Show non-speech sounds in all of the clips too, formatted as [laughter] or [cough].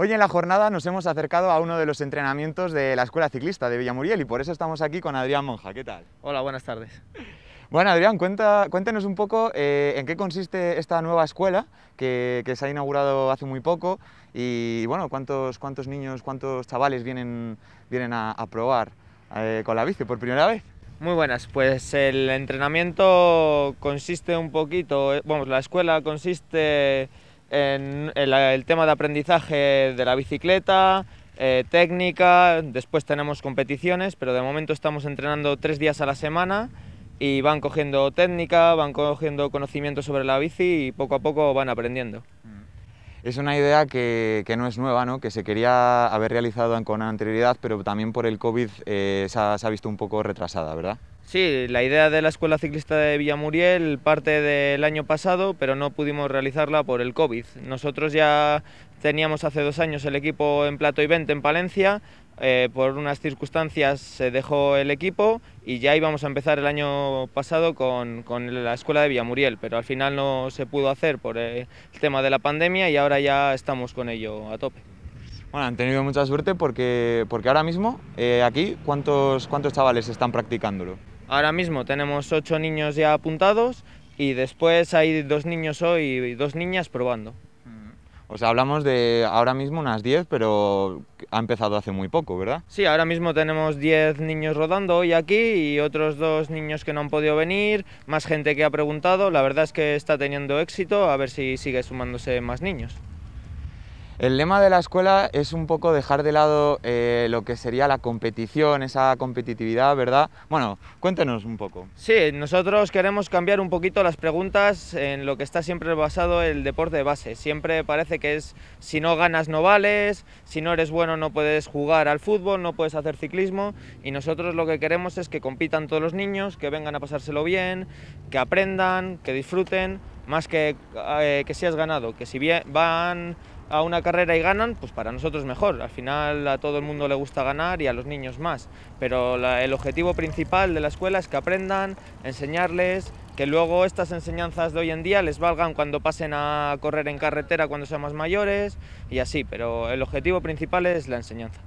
Hoy en la jornada nos hemos acercado a uno de los entrenamientos de la Escuela Ciclista de Villamuriel y por eso estamos aquí con Adrián Monja. ¿Qué tal? Hola, buenas tardes. Bueno, Adrián, cuenta, cuéntenos un poco eh, en qué consiste esta nueva escuela que, que, se ha inaugurado hace muy poco y, bueno, cuántos, cuántos niños, cuántos chavales vienen, vienen a, a probar eh, con la bici por primera vez. Muy buenas, pues el entrenamiento consiste un poquito, eh, vamos, la escuela consiste en el, tema de aprendizaje de la bicicleta, eh, técnica, después tenemos competiciones, pero de momento estamos entrenando tres días a la semana y van cogiendo técnica, van cogiendo conocimiento sobre la bici y poco a poco van aprendiendo. Es una idea que, que no es nueva, ¿no? que se quería haber realizado con anterioridad, pero también por el COVID eh, se, ha, se ha visto un poco retrasada, ¿verdad? Sí, la idea de la Escuela Ciclista de Villamuriel parte del año pasado, pero no pudimos realizarla por el COVID. Nosotros ya teníamos hace dos años el equipo en Plato y Vente en Palencia, eh, por unas circunstancias se dejó el equipo y ya íbamos a empezar el año pasado con, con, la escuela de Villamuriel, pero al final no se pudo hacer por el tema de la pandemia y ahora ya estamos con ello a tope. Bueno, han tenido mucha suerte porque, porque ahora mismo eh, aquí, ¿cuántos, ¿cuántos chavales están practicándolo? Ahora mismo tenemos ocho niños ya apuntados y después hay dos niños hoy y dos niñas probando. O sea, hablamos de ahora mismo unas 10, pero ha empezado hace muy poco, ¿verdad? Sí, ahora mismo tenemos 10 niños rodando hoy aquí y otros dos niños que no han podido venir, más gente que ha preguntado. La verdad es que está teniendo éxito, a ver si sigue sumándose más niños. El lema de la escuela es un poco dejar de lado eh, lo que sería la competición, esa competitividad, ¿verdad? Bueno, cuéntenos un poco. Sí, nosotros queremos cambiar un poquito las preguntas en lo que está siempre basado el deporte de base. Siempre parece que es si no ganas no vales, si no eres bueno no puedes jugar al fútbol, no puedes hacer ciclismo y nosotros lo que queremos es que compitan todos los niños, que vengan a pasárselo bien, que aprendan, que disfruten, más que eh, que si has ganado, que si bien van a una carrera y ganan, pues para nosotros mejor. Al final a todo el mundo le gusta ganar y a los niños más. Pero el objetivo principal de la escuela es que aprendan, enseñarles, que luego estas enseñanzas de hoy en día les valgan cuando pasen a correr en carretera cuando sean más mayores y así. Pero el objetivo principal es la enseñanza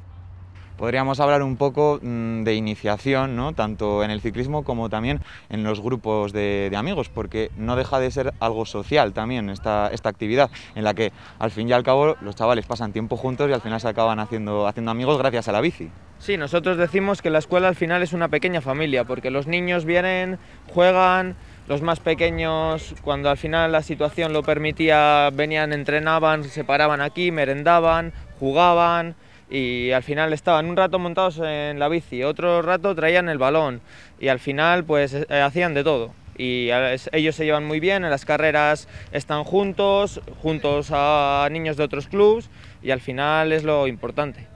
podríamos hablar un poco mmm, de iniciación, ¿no? tanto en el ciclismo como también en los grupos de, de, amigos, porque no deja de ser algo social también esta, esta actividad, en la que al fin y al cabo los chavales pasan tiempo juntos y al final se acaban haciendo, haciendo amigos gracias a la bici. Sí, nosotros decimos que la escuela al final es una pequeña familia, porque los niños vienen, juegan, los más pequeños, cuando al final la situación lo permitía, venían, entrenaban, se paraban aquí, merendaban, jugaban, y al final estaban un rato montados en la bici, otro rato traían el balón y al final pues eh, hacían de todo. Y ellos se llevan muy bien, en las carreras están juntos, juntos a niños de otros clubs y al final es lo importante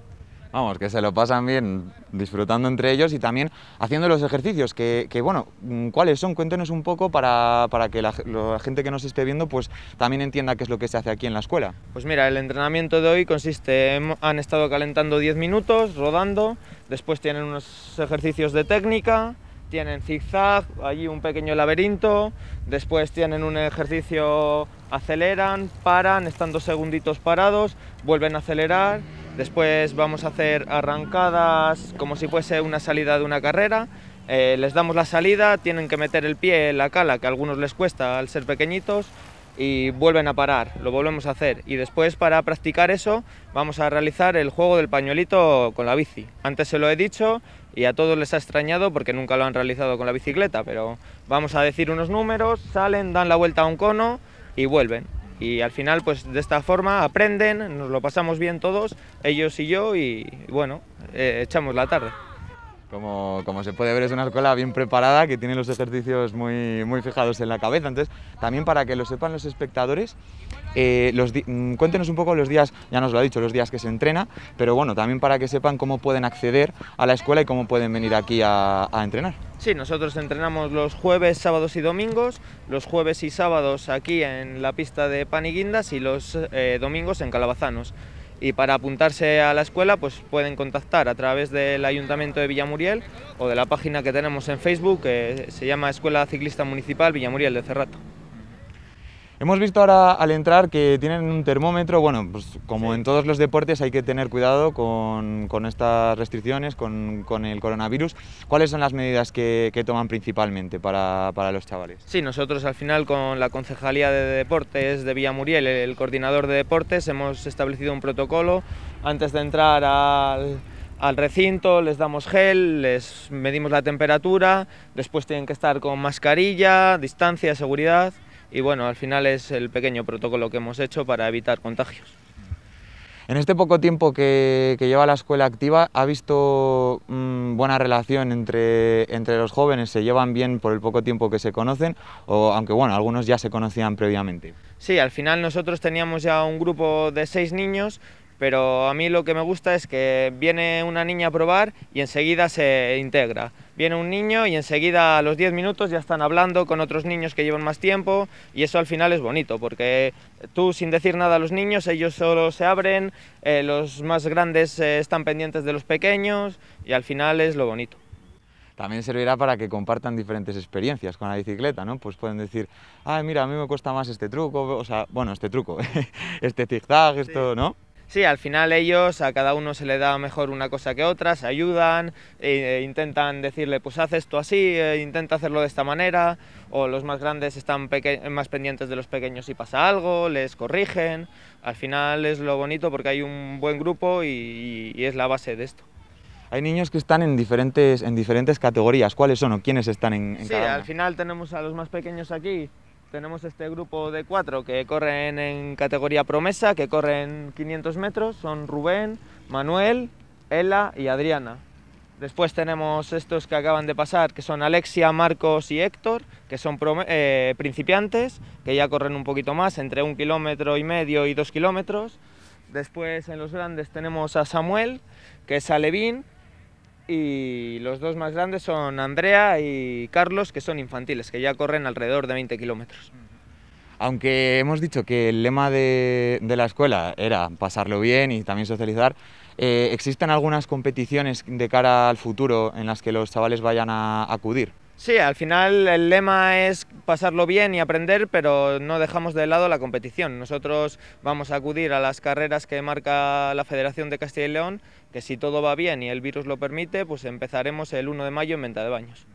vamos, que se lo pasan bien disfrutando entre ellos y también haciendo los ejercicios, que, que bueno, ¿cuáles son? Cuéntenos un poco para, para que la, la, gente que nos esté viendo pues también entienda qué es lo que se hace aquí en la escuela. Pues mira, el entrenamiento de hoy consiste, en, han estado calentando 10 minutos, rodando, después tienen unos ejercicios de técnica, tienen zigzag, allí un pequeño laberinto, después tienen un ejercicio, aceleran, paran, están dos segunditos parados, vuelven a acelerar, Después vamos a hacer arrancadas como si fuese una salida de una carrera. Eh, les damos la salida, tienen que meter el pie en la cala, que a algunos les cuesta al ser pequeñitos, y vuelven a parar, lo volvemos a hacer. Y después para practicar eso vamos a realizar el juego del pañuelito con la bici. Antes se lo he dicho y a todos les ha extrañado porque nunca lo han realizado con la bicicleta, pero vamos a decir unos números, salen, dan la vuelta a un cono y vuelven y al final pues de esta forma aprenden, nos lo pasamos bien todos, ellos y yo y bueno, eh, echamos la tarde. Como, se puede ver es una escuela bien preparada que tiene los ejercicios muy, muy fijados en la cabeza, entonces también para que lo sepan los espectadores, eh, mm, cuéntenos un poco los días, ya nos lo ha dicho, los días que se entrena, pero bueno, también para que sepan cómo pueden acceder a la escuela y cómo pueden venir aquí a, a entrenar. Sí, nosotros entrenamos los jueves, sábados y domingos, los jueves y sábados aquí en la pista de Paniguindas y los eh, domingos en Calabazanos. Y para apuntarse a la escuela pues pueden contactar a través del Ayuntamiento de Villamuriel o de la página que tenemos en Facebook que se llama Escuela Ciclista Municipal Villamuriel de Cerrato. Hemos visto ahora al entrar que tienen un termómetro, bueno, pues como en todos los deportes hay que tener cuidado con, con estas restricciones, con, con, el coronavirus. ¿Cuáles son las medidas que, que toman principalmente para, para, los chavales? Sí, nosotros al final con la Concejalía de Deportes de Villamuriel, el coordinador de deportes, hemos establecido un protocolo antes de entrar al, al recinto, les damos gel, les medimos la temperatura, después tienen que estar con mascarilla, distancia, seguridad y bueno, al final es el pequeño protocolo que hemos hecho para evitar contagios. En este poco tiempo que, que lleva la escuela activa, ¿ha visto mmm, buena relación entre, entre los jóvenes? ¿Se llevan bien por el poco tiempo que se conocen? O, aunque bueno, algunos ya se conocían previamente. Sí, al final nosotros teníamos ya un grupo de seis niños, pero a mí lo que me gusta es que viene una niña a probar y enseguida se integra. Viene un niño y enseguida a los 10 minutos ya están hablando con otros niños que llevan más tiempo y eso al final es bonito porque tú sin decir nada a los niños ellos solo se abren, eh, los más grandes eh, están pendientes de los pequeños y al final es lo bonito también servirá para que compartan diferentes experiencias con la bicicleta, ¿no? Pues pueden decir, ah, mira, a mí me cuesta más este truco, o sea, bueno, este truco, [laughs] este zigzag, esto, sí. ¿no? Sí, al final ellos, a cada uno se le da mejor una cosa que otra, se ayudan, e, e intentan decirle, pues haz esto así, e intenta hacerlo de esta manera, o los más grandes están más pendientes de los pequeños si pasa algo, les corrigen, al final es lo bonito porque hay un buen grupo y, y es la base de esto. Hay niños que están en diferentes, en diferentes categorías, ¿cuáles son o quiénes están en, en sí, cada al final tenemos a los más pequeños aquí, tenemos este grupo de cuatro que corren en categoría promesa, que corren 500 metros, son Rubén, Manuel, Ela y Adriana. Después tenemos estos que acaban de pasar, que son Alexia, Marcos y Héctor, que son eh, principiantes, que ya corren un poquito más, entre un kilómetro y medio y dos kilómetros. Después en los grandes tenemos a Samuel, que es alevín, y los dos más grandes son Andrea y Carlos, que son infantiles, que ya corren alrededor de 20 kilómetros. Aunque hemos dicho que el lema de, la escuela era pasarlo bien y también socializar, eh, ¿existen algunas competiciones de cara al futuro en las que los chavales vayan a acudir? Sí, al final el lema es pasarlo bien y aprender, pero no dejamos de lado la competición. Nosotros vamos a acudir a las carreras que marca la Federación de Castilla y León, que si todo va bien y el virus lo permite, pues empezaremos el 1 de mayo en Venta de Baños.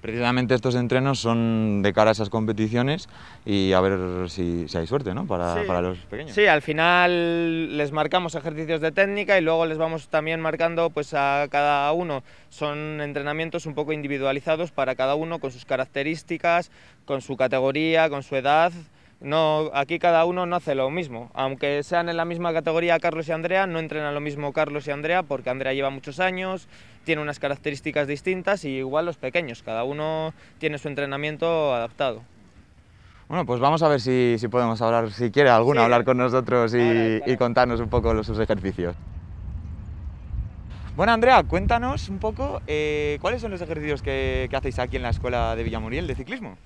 Precisamente estos entrenos son de cara a esas competiciones y a ver si, si hay suerte ¿no? para, sí. para, los pequeños. Sí, al final les marcamos ejercicios de técnica y luego les vamos también marcando pues, a cada uno. Son entrenamientos un poco individualizados para cada uno con sus características, con su categoría, con su edad. No, aquí cada uno no hace lo mismo. Aunque sean en la misma categoría Carlos y Andrea, no entrenan lo mismo Carlos y Andrea porque Andrea lleva muchos años, tiene unas características distintas y igual los pequeños, cada uno tiene su entrenamiento adaptado. Bueno, pues vamos a ver si, si podemos hablar, si quiere alguno sí. hablar con nosotros y, contarnos un poco los, sus ejercicios. Bueno, Andrea, cuéntanos un poco eh, cuáles son los ejercicios que, que hacéis aquí en la Escuela de Villamuriel de Ciclismo.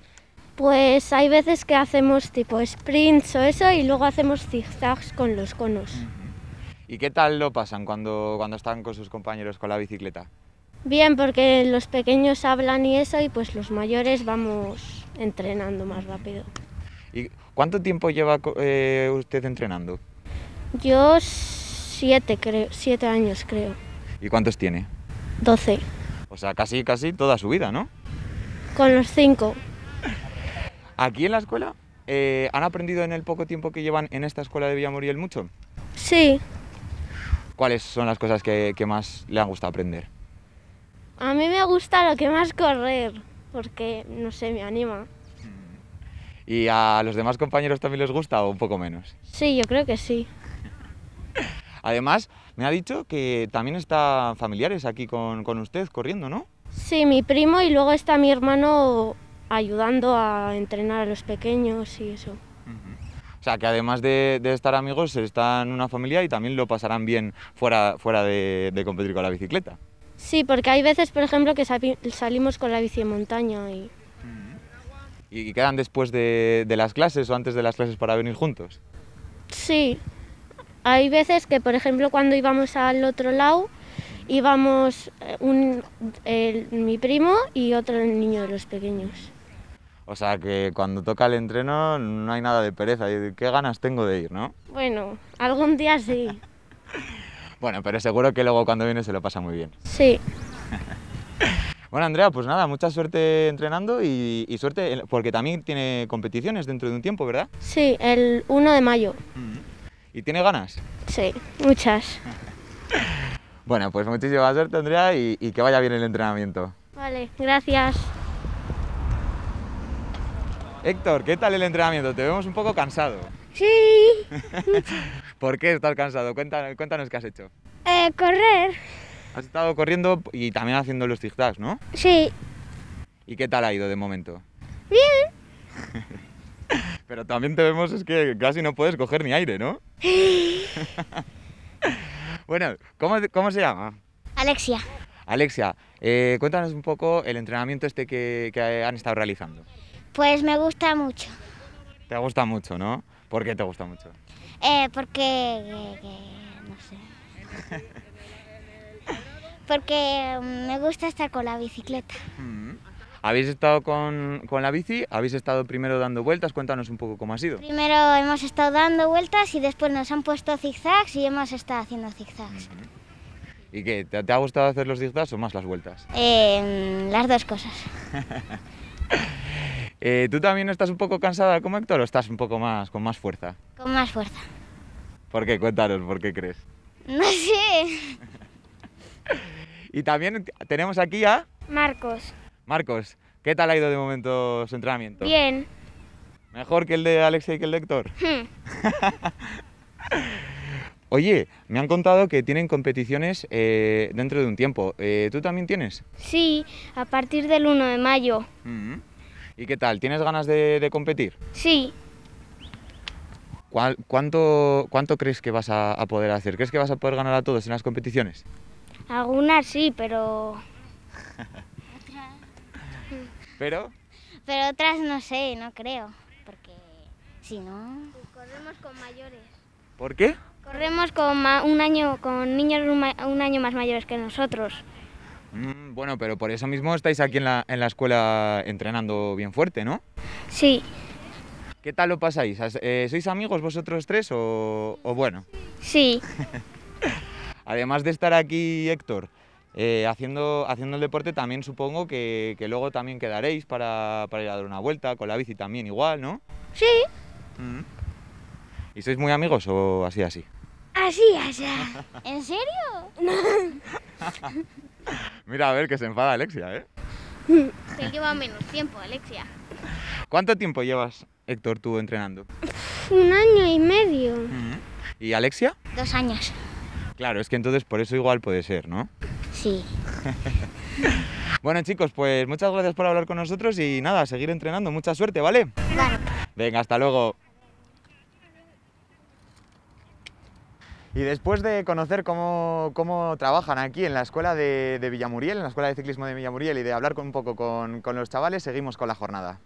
Pues hay veces que hacemos tipo sprints o eso y luego hacemos zigzags con los conos. ¿Y qué tal lo pasan cuando, cuando están con sus compañeros con la bicicleta? Bien, porque los pequeños hablan y eso y pues los mayores vamos entrenando más rápido. ¿Y cuánto tiempo lleva eh, usted entrenando? Yo siete, creo, siete años creo. ¿Y cuántos tiene? Doce. O sea, casi, casi toda su vida, ¿no? Con los cinco. ¿Aquí en la escuela eh, han aprendido en el poco tiempo que llevan en esta escuela de Villamuriel mucho? Sí. ¿Cuáles son las cosas que, que, más le han gustado aprender? A mí me gusta lo que más correr, porque, no sé, me anima. ¿Y a los demás compañeros también les gusta o un poco menos? Sí, yo creo que sí. [laughs] Además, me ha dicho que también están familiares aquí con, con usted corriendo, ¿no? Sí, mi primo y luego está mi hermano ayudando a entrenar a los pequeños y eso. O sea, que además de, de, estar amigos, están en una familia y también lo pasarán bien fuera, fuera de, de, competir con la bicicleta. Sí, porque hay veces, por ejemplo, que salimos con la bici de montaña y... ¿Y quedan después de, de las clases o antes de las clases para venir juntos? Sí. Hay veces que, por ejemplo, cuando íbamos al otro lado, íbamos un, el, mi primo y otro niño de los pequeños. O sea que cuando toca el entreno no hay nada de pereza. y ¿Qué ganas tengo de ir, no? Bueno, algún día sí. [laughs] Bueno, pero seguro que luego cuando viene se lo pasa muy bien. Sí. [laughs] Bueno, Andrea, pues nada, mucha suerte entrenando y, y suerte, porque también tiene competiciones dentro de un tiempo, ¿verdad? Sí, el 1 de mayo. ¿Y tiene ganas? Sí, muchas. [laughs] Bueno, pues muchísima suerte, Andrea, y, y que vaya bien el entrenamiento. Vale, gracias. Héctor, ¿qué tal el entrenamiento? Te vemos un poco cansado. Sí, [laughs] ¿Por qué estás cansado? Cuéntanos, cuéntanos qué has hecho. eh, correr. Has estado corriendo y también haciendo los zigzags, ¿no? Sí, ¿Y qué tal ha ido de momento? bien. [laughs] Pero también te vemos es que casi no puedes coger ni aire, ¿no? [laughs] bueno, ¿cómo, cómo se llama? Alexia, Alexia, eh, cuéntanos un poco el entrenamiento este que, que han estado realizando. Pues me gusta mucho. Te gusta mucho, ¿no? ¿Por qué te gusta mucho? Eh, porque... que- que- no sé. [laughs] Porque mm, me gusta estar con la bicicleta. ¿Habéis estado con, con la bici? ¿Habéis estado primero dando vueltas? Cuéntanos un poco cómo ha sido. Primero hemos estado dando vueltas y después nos han puesto zigzags y hemos estado haciendo zigzags. ¿Y qué? ¿Te, te ha gustado hacer los zigzags o más las vueltas? Eh, las dos cosas. [laughs] Eh, ¿Tú también estás un poco cansada como Héctor o estás un poco más con más fuerza? Con más fuerza. ¿Por qué? Cuéntanos, ¿por qué crees? No sé. [laughs] Y también tenemos aquí a Marcos. Marcos. ¿Qué tal ha ido de momento su entrenamiento? Bien. ¿Mejor que el de Alexia y que el de Héctor? Hmm. [laughs] Oye, me han contado que tienen competiciones eh, dentro de un tiempo. Eh, ¿Tú también tienes? Sí, a partir del 1 de mayo. ¿Y qué tal? ¿Tienes ganas de, de competir? Sí, ¿Cuál- cuánto, ¿Cuánto crees que vas a, a poder hacer? ¿Crees que vas a poder ganar a todos en las competiciones? algunas sí, pero [laughs] Pero... Pero otras no sé, no creo. Porque si no... corremos con mayores. ¿Por qué? Corremos con ma- un año con niños un, ma- un año más mayores que nosotros. Mm, bueno, pero por eso mismo estáis aquí en la, en la escuela entrenando bien fuerte, ¿no? Sí, ¿Qué tal lo pasáis? ¿As- eh, ¿Sois amigos vosotros tres o, o bueno? sí, [laughs] Además de estar aquí, Héctor, eh, haciendo, haciendo el deporte, también supongo que, que luego también quedaréis para, para ir a dar una vuelta, con la bici también igual, ¿no? sí. ¿Y sois muy amigos o así así? Así, allá. ¿En serio? [laughs] [laughs] Mira, a ver que se enfada Alexia, ¿eh? Se lleva menos tiempo, Alexia. ¿Cuánto tiempo llevas, Héctor, tú entrenando? Un año y medio. ¿Y Alexia? Dos años. Claro, es que entonces por eso igual puede ser, ¿no? Sí. [laughs] Bueno chicos, pues muchas gracias por hablar con nosotros y nada, seguir entrenando, mucha suerte, ¿vale? Vale. Venga, hasta luego. Y después de conocer cómo, cómo trabajan aquí en la escuela de, de Villamuriel, en la escuela de ciclismo de Villamuriel y de hablar un poco con, con los chavales, seguimos con la jornada.